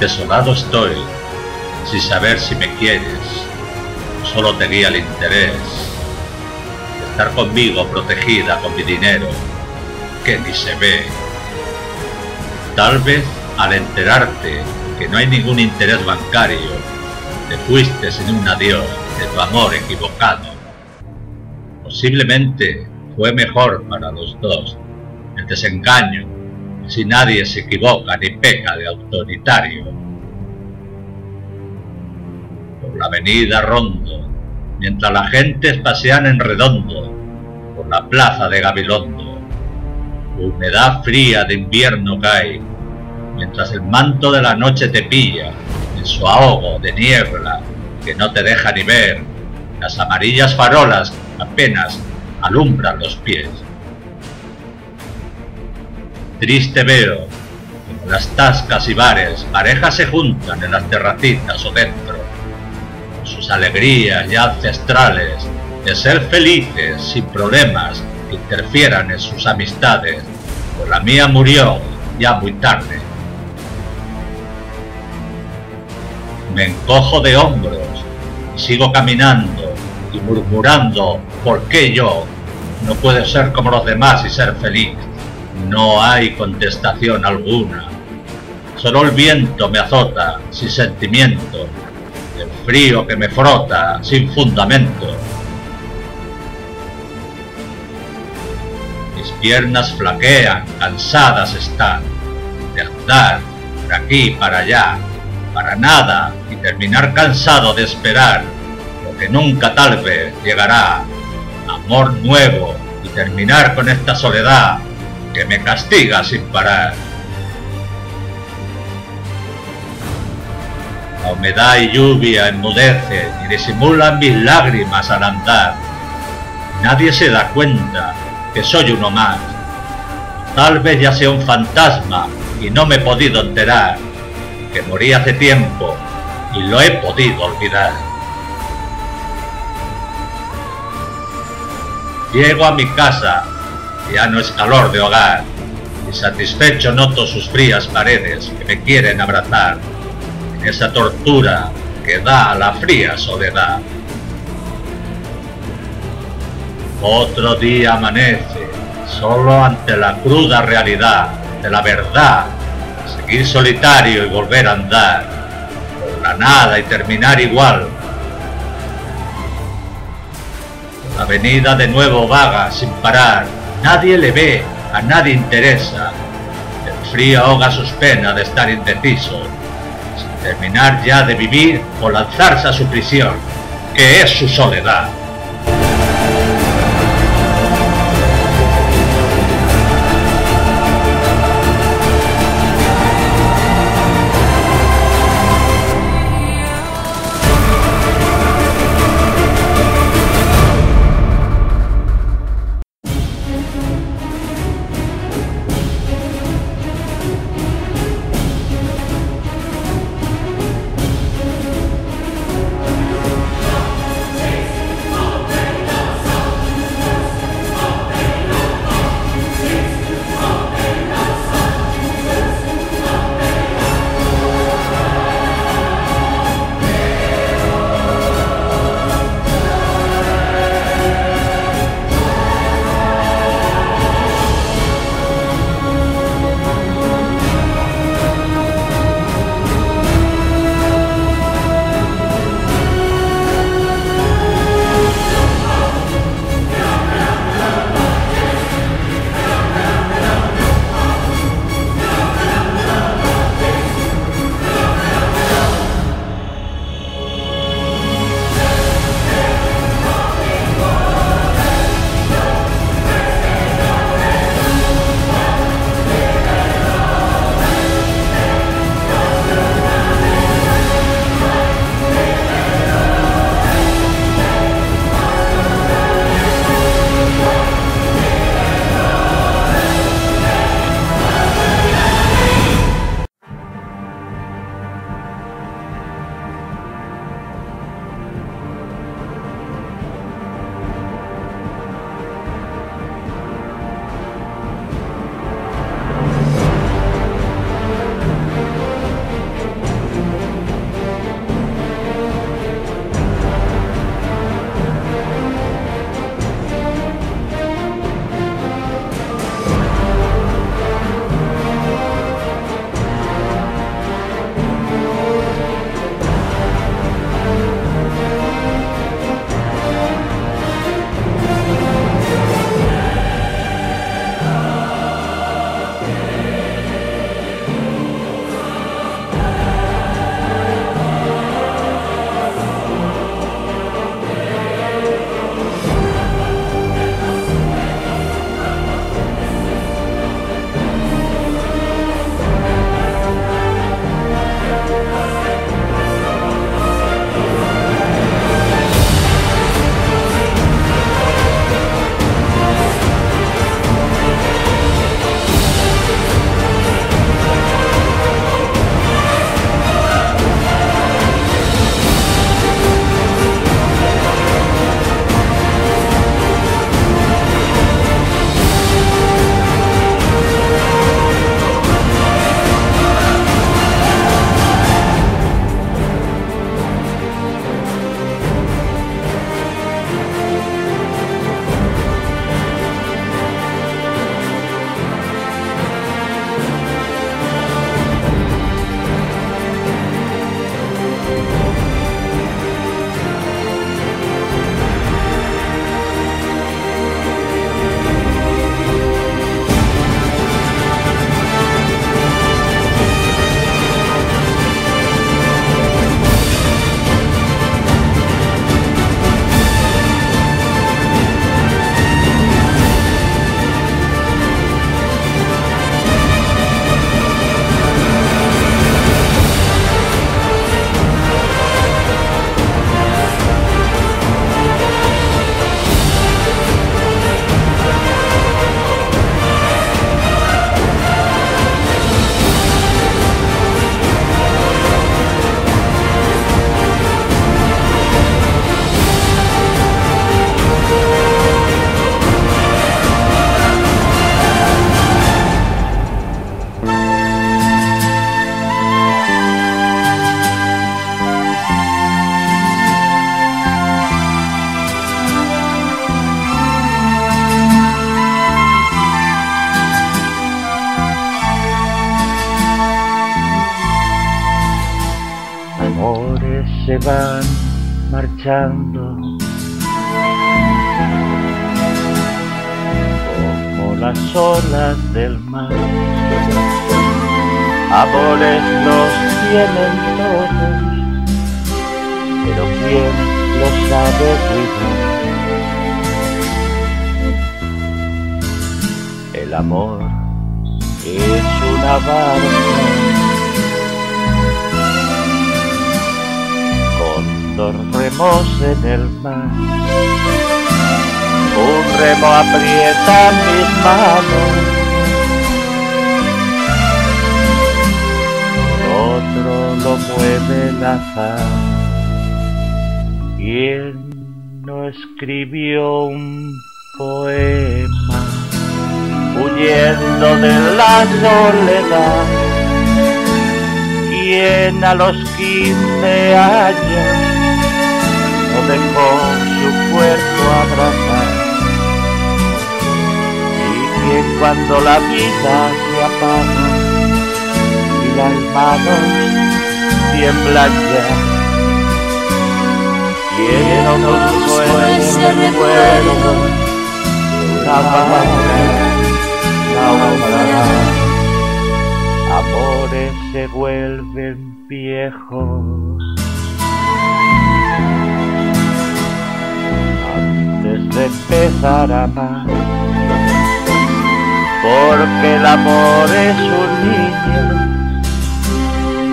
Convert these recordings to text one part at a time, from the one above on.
Desolado estoy, sin saber si me quieres, solo te guía el interés. Estar conmigo protegida con mi dinero, que ni se ve. Tal vez al enterarte que no hay ningún interés bancario, te fuiste sin un adiós de tu amor equivocado. Posiblemente fue mejor para los dos el desengaño si nadie se equivoca ni peca de autoritario. Por la avenida Rondo, mientras la gente pasean en redondo, por la plaza de Gabilondo, humedad fría de invierno cae, mientras el manto de la noche te pilla, en su ahogo de niebla que no te deja ni ver, las amarillas farolas apenas alumbran los pies. Triste veo, como las tascas y bares, parejas se juntan en las terracitas o dentro, con sus alegrías ya ancestrales de ser felices sin problemas que interfieran en sus amistades, pues la mía murió ya muy tarde. Me encojo de hombros y sigo caminando y murmurando ¿por qué yo no puedo ser como los demás y ser feliz? No hay contestación alguna. Solo el viento me azota sin sentimiento, el frío que me frota sin fundamento. Mis piernas flaquean, cansadas están de andar por aquí para allá, para nada y terminar cansado de esperar lo que nunca tal vez llegará. Amor nuevo y terminar con esta soledad que me castiga sin parar. La humedad y lluvia enmudece y disimulan mis lágrimas al andar. Nadie se da cuenta que soy uno más. Tal vez ya sea un fantasma y no me he podido enterar que morí hace tiempo y lo he podido olvidar. Llego a mi casa ya no es calor de hogar, y satisfecho noto sus frías paredes que me quieren abrazar, en esa tortura que da la fría soledad. Otro día amanece, solo ante la cruda realidad de la verdad, seguir solitario y volver a andar, por la nada y terminar igual. La avenida de nuevo vaga sin parar, Nadie le ve, a nadie interesa. El frío ahoga sus penas de estar indeciso, sin terminar ya de vivir o lanzarse a su prisión, que es su soledad. Marchando como las olas del mar. Amores los tienen todos, pero ¿quién los sabe cuidar? El amor es una barca remos en el mar. Un remo aprieta mis manos, otro lo mueve el azar. ¿Quién no escribió un poema? huyendo de la soledad. Quien a los quince años dejó su cuerpo abrazar. Y que cuando la vida se apaga y las manos tiemblan ya. Quiero con ese recuerdo una barra amores se vuelven viejos. De empezar a porque el amor es un niño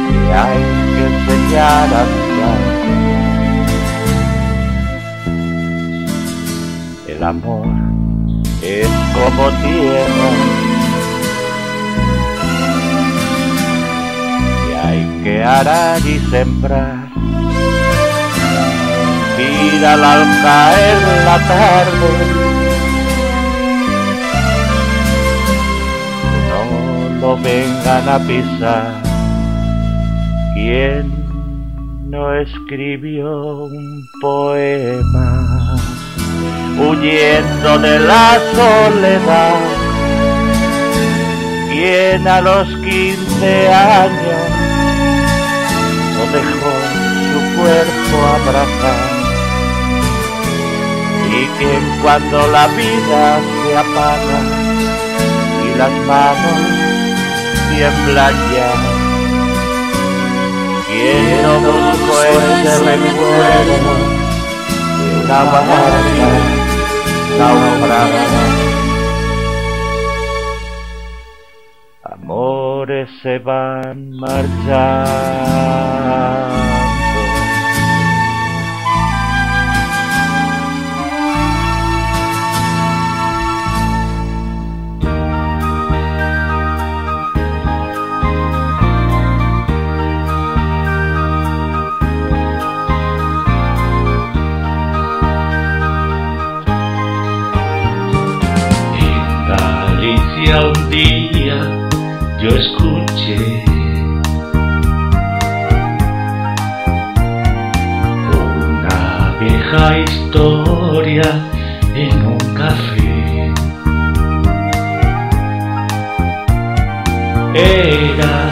que hay que enseñar a amar. El amor es como tierra que hay que arar y sembrar. Mírala al caer la tarde, no lo vengan a pisar. ¿Quién no escribió un poema? huyendo de la soledad. Quien a los quince años no dejó su cuerpo abrazar. Y quien cuando la vida se apaga y las manos tiemblan ya. Quiero busco ese recuerdo de una barca Amores se van marchando. Yo escuché una vieja historia en un café. Era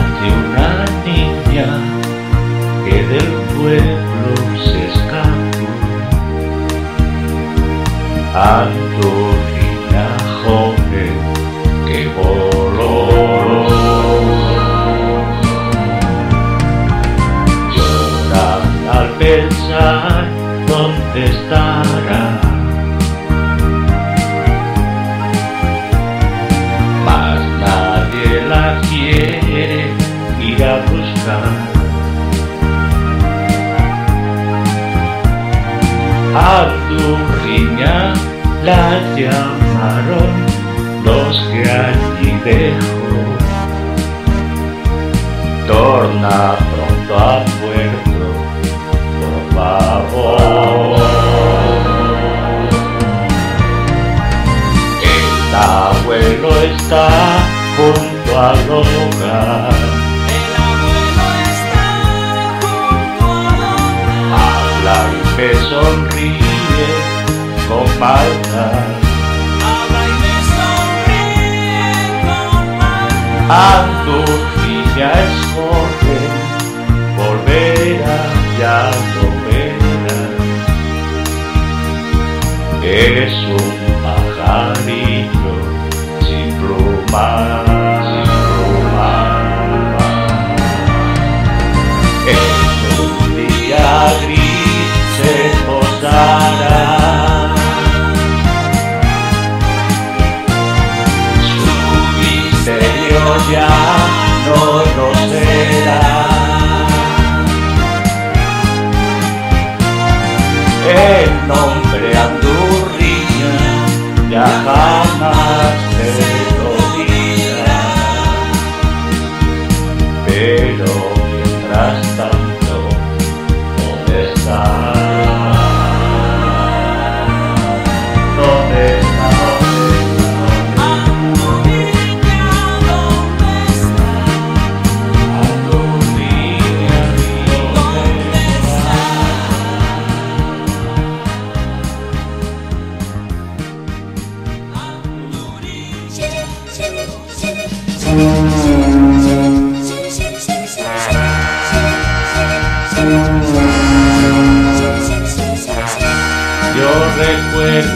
falta. A tu ya escoge, volverá ya no verás. Eres un pajarillo sin plumas. Ya no lo será. El nombre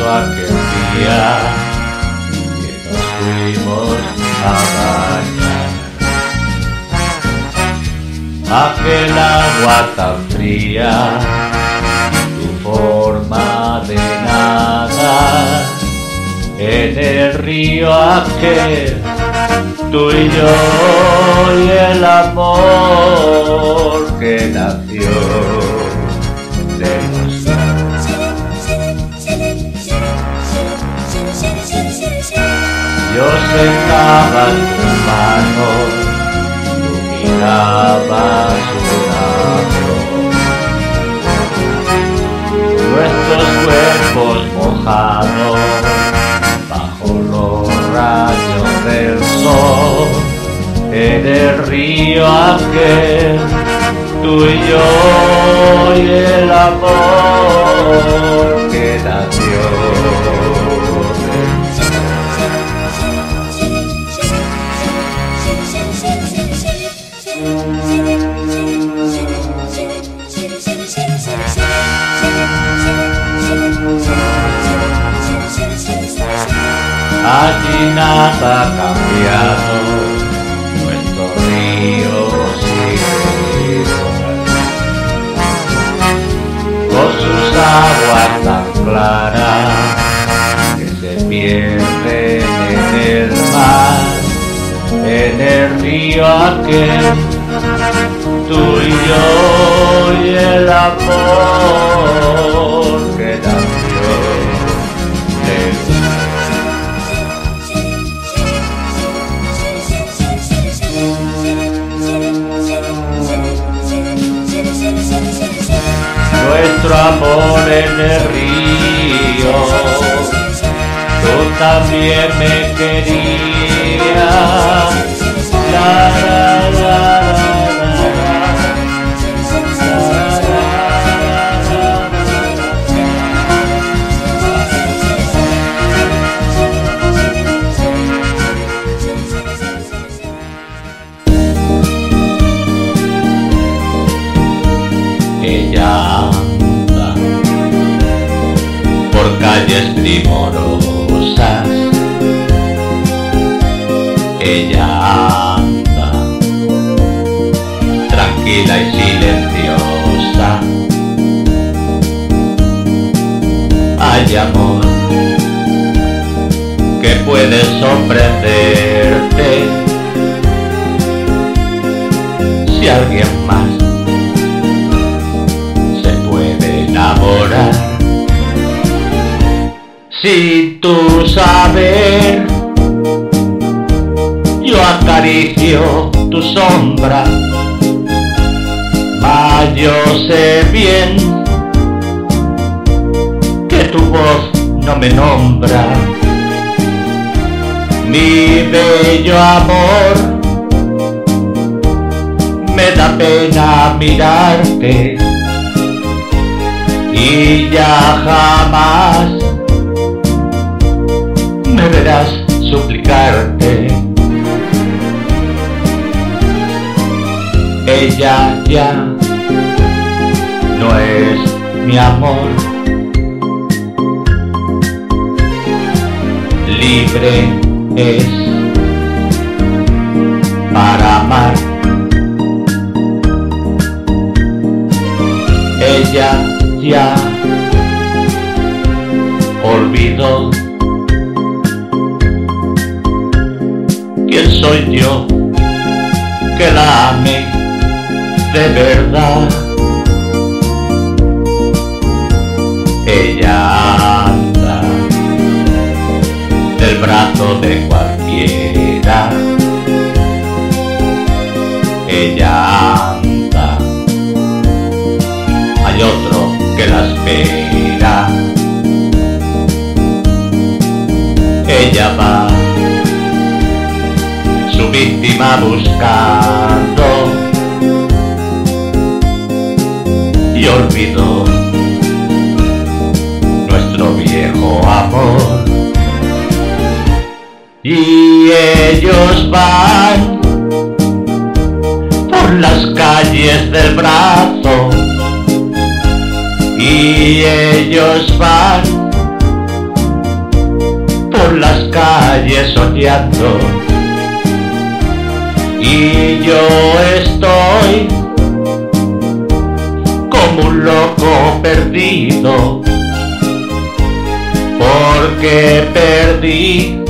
aquel día que nos fuimos a bañar. Aquel agua tan fría, tu forma de nadar en el río aquel, tú y yo y el amor que nació Yo sentaba en tus manos, tú mirabas una flor. Nuestros cuerpos mojados bajo los rayos del sol, en el río aquel, tú y yo y el amor que nació. Nada ha cambiado, nuestro río sigue igual. Con sus aguas tan claras que se pierden en el mar, en el río aquel, tú y yo y el amor nuestro amor en el río. Tú también me querías. Bello amor, me da pena mirarte y ya jamás me verás suplicarte. Ella ya no es mi amor. libre es para amar. Ella ya olvidó quién soy yo que la ame de verdad. Ella anda del brazo de cualquiera. Ella anda, hay otro que la espera. Ella va, su víctima buscando y olvidó calles del brazo. Y ellos van por las calles soñando. Y yo estoy como un loco perdido, porque perdí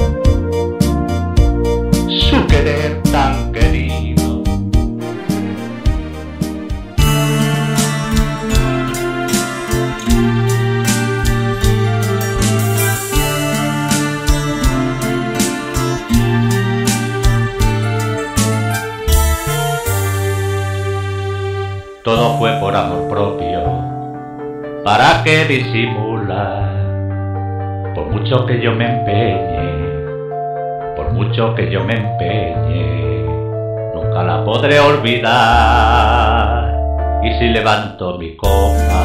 Fue por amor propio. ¿Para qué disimular? Por mucho que yo me empeñe, por mucho que yo me empeñe, nunca la podré olvidar. Y si levanto mi copa,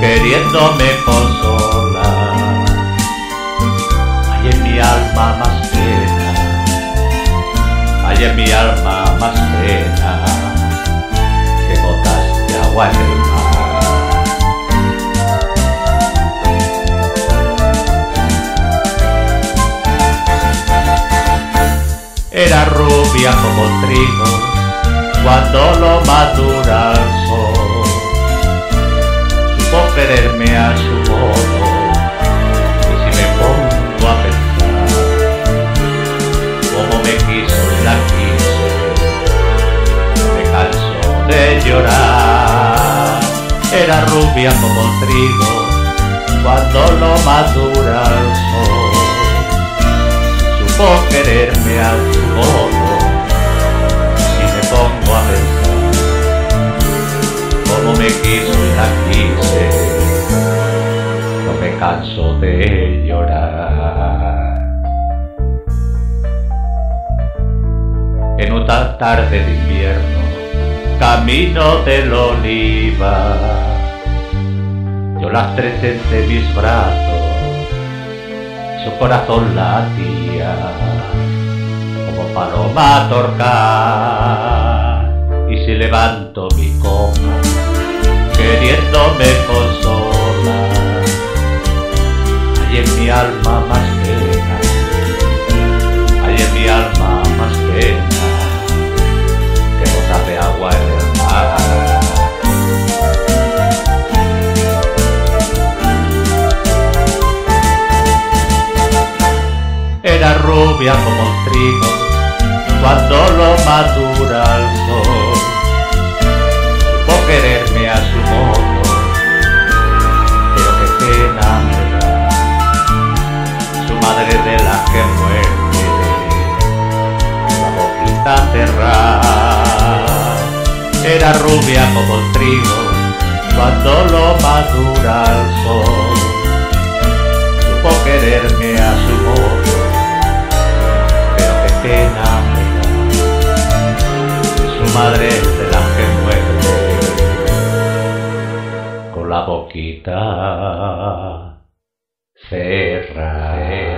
queriéndome consolar, hay en mi alma más pena, hay en mi alma más pena Era rubia como trigo cuando lo madura el. Supo quererme a su modo y si me pongo a pensar cómo me quiso y la quise, me canso de llorar. Era rubia como el trigo cuando lo madura el sol. Supo quererme a su modo y me pongo a pensar cómo me quiso y la quise. No me canso de llorar. En otra tarde de invierno, camino del oliva, yo la estreché entre mis brazos, su corazón latía como paloma torcar. Y si levanto mi copa, queriéndome consolar, hay en mi alma más rubia como el trigo cuando lo madura el sol. Supo quererme a su modo, pero qué pena me da. Su madre de la que muerte, la boquita cerrada. Era rubia como el trigo cuando lo madura el sol. Supo quererme madre de las que muerde con la boquita cerrada.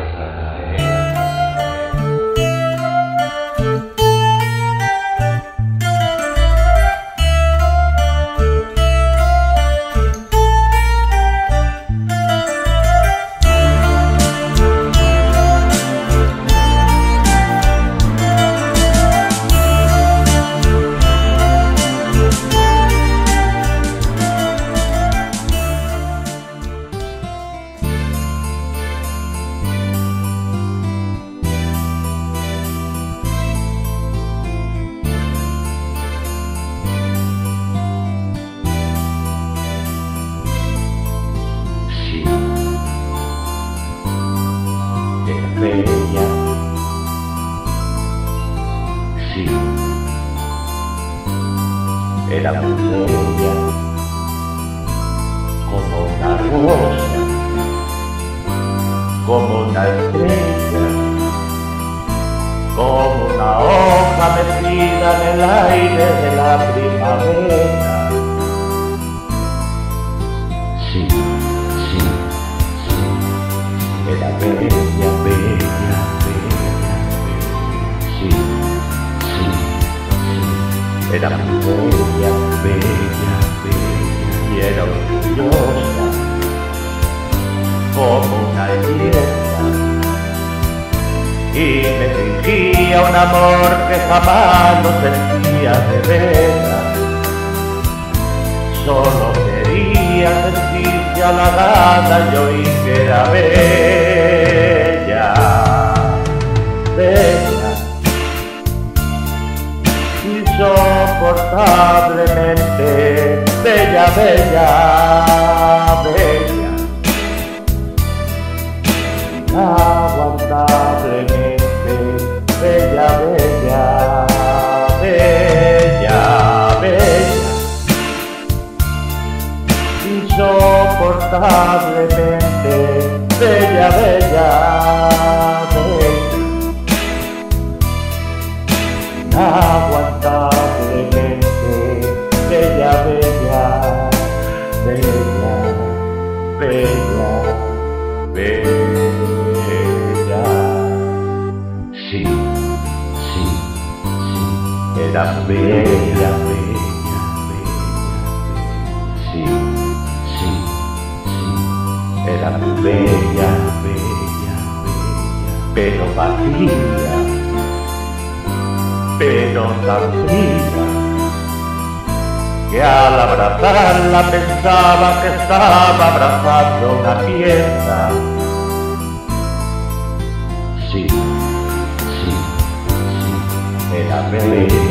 Como una rosa, como una estrella, como una hoja metida en el aire de la primavera. Era muy bella, bella, bella, y era orgullosa, como una hiena. Y me fingía un amor que jamás lo sentía de veras. Solo quería sentirse halagada y oír que era bella, bella, insoportablemente. Bella, bella, bella, inaguantablemente. Bella, bella, bella, bella. Insoportablemente vacía, pero tan fría, que al abrazarla pensaba que estaba abrazando una pieza. Sí, sí, sí, era bella,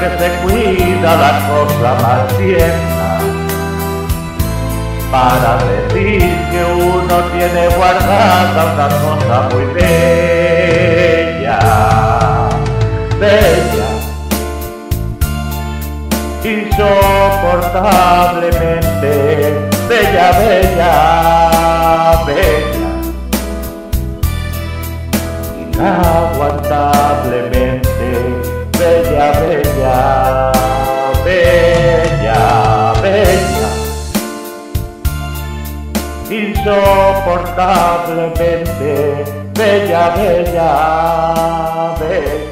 que se cuida la cosa más tierna, para decir que uno tiene guardada una cosa muy bella, bella insoportablemente bella, bella, bella, inaguantablemente bella, bella, bella, bella, insoportablemente bella, bella, bella.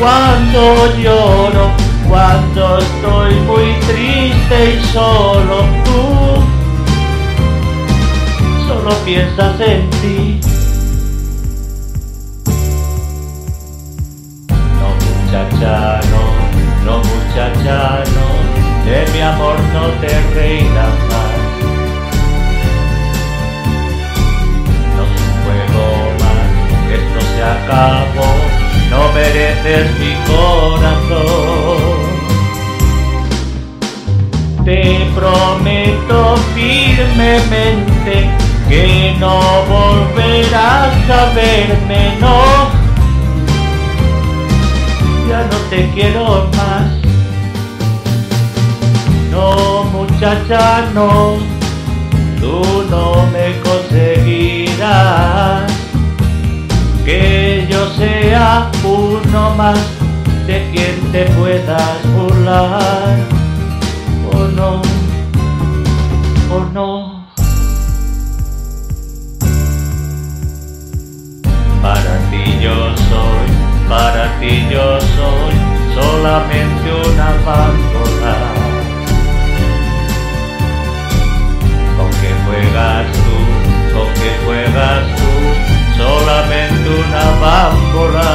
Cuando lloro, cuando estoy muy triste y solo tú solo piensas en ti. No muchacha, no, no muchacha, de mi amor no te reinas más. No juego más, esto se acabó, no mereces mi corazón. Te prometo firmemente que no volverás a verme, no. Ya no te quiero más. No, muchacha, no. Tú no me conseguirás yo sea uno más de quien te puedas burlar. Oh no, oh no. Para ti yo soy, para ti yo soy, solamente una pampola. ¿Con qué juegas tú? ¿Con qué juegas tú? Solamente una bámbula.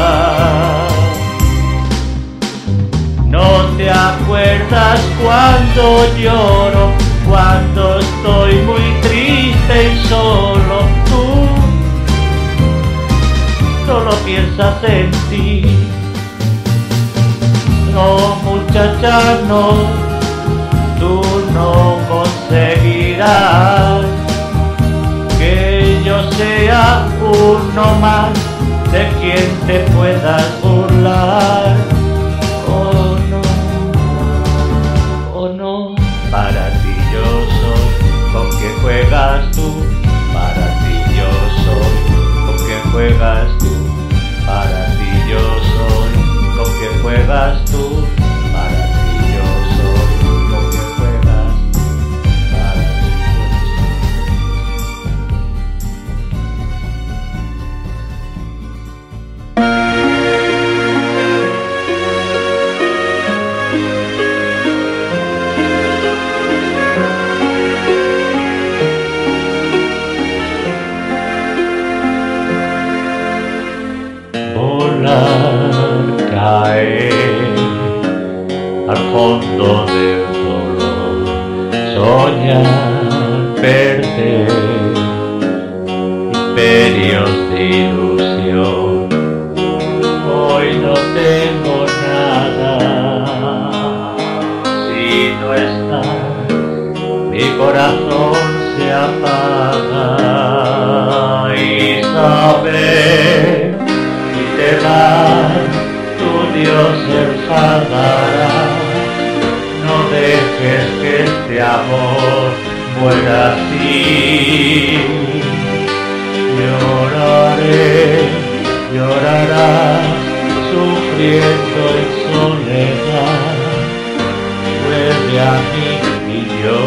No te acuerdas cuando lloro, cuando estoy muy triste y solo tú. Solo piensas en ti. No, muchacha, no, tú no conseguirás yo sea uno más de quien te puedas se apaga y te vas, tu Dios enfadará. No dejes que este amor muera así. Lloraré, llorarás, sufriendo en soledad. Vuelve a mí y yo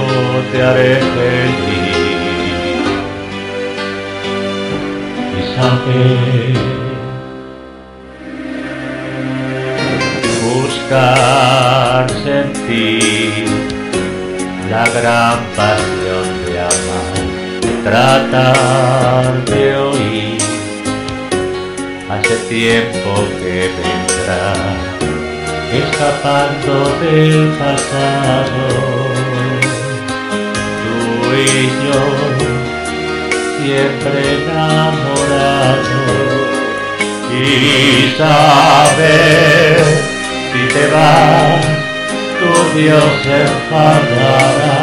te haré feliz. Y saber buscar sentir la gran pasión de amar, tratar de oír. Hace tiempo que vendrá, escapando del pasado. Tú y yo, siempre y saber si te vas, tu Dios se enfadará.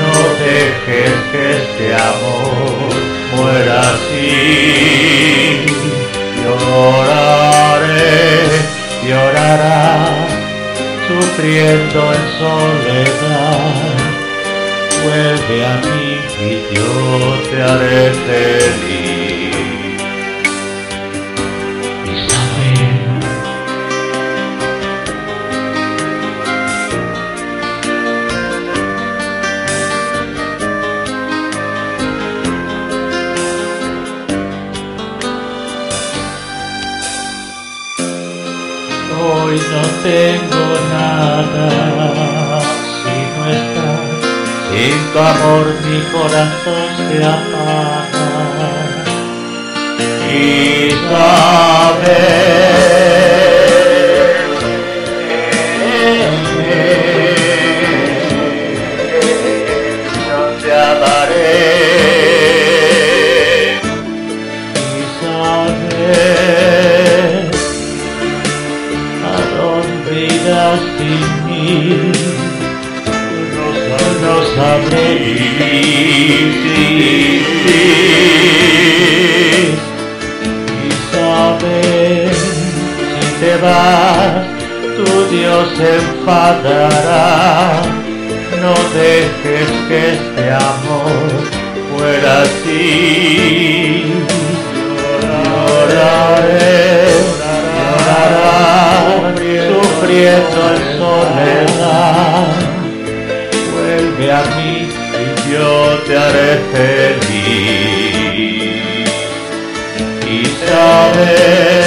No dejes que este amor muera así. Lloraré, llorará, sufriendo en soledad. Vuelve a mí y yo te haré feliz. Isabel. Hoy no tengo nada. Sin tu amor mi corazón se apaga. Isabel, yo te amaré. Isabel, ¿a dónde irás sin mí? No, sab- no sabré vivir ti. Isabel, si te vas, tu Dios se enfadará. No dejes que este amor fuera así. Lloraré, llorará, sufriendo en soledad. Vuelve a mí y yo te haré feliz. saber.